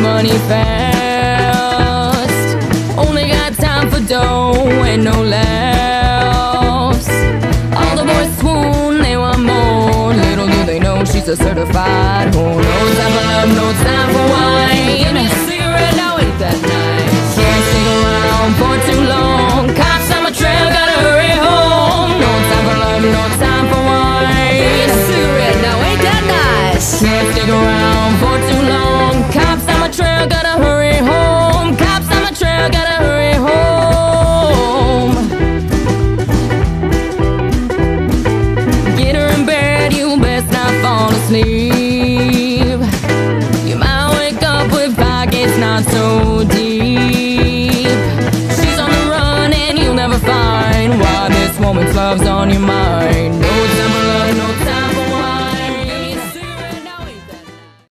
money fast. Only got time for dough and no laughs. All the boys swoon, they want more. Little do they know she's a certified whore. No time for love, no sleep. You might wake up with pockets not so deep. She's on the run, and you'll never find why this woman's love's on your mind.